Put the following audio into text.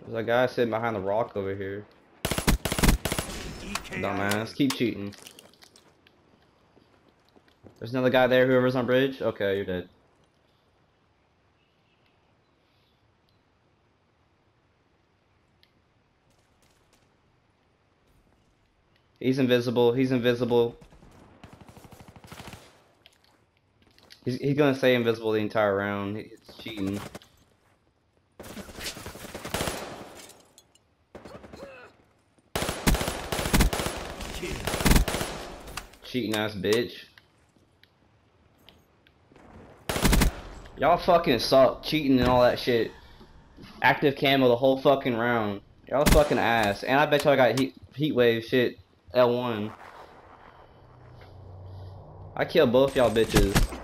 There's a guy sitting behind the rock over here. Dumbass. Keep cheating. There's another guy there, whoever's on bridge. Okay, you're dead. He's invisible. He's invisible. He's, he's gonna stay invisible the entire round. He's cheating. Cheating ass bitch. Y'all fucking suck. Cheating and all that shit. Active camo the whole fucking round. Y'all fucking ass. And I bet y'all got heat, heat wave shit. L1. I killed both y'all bitches.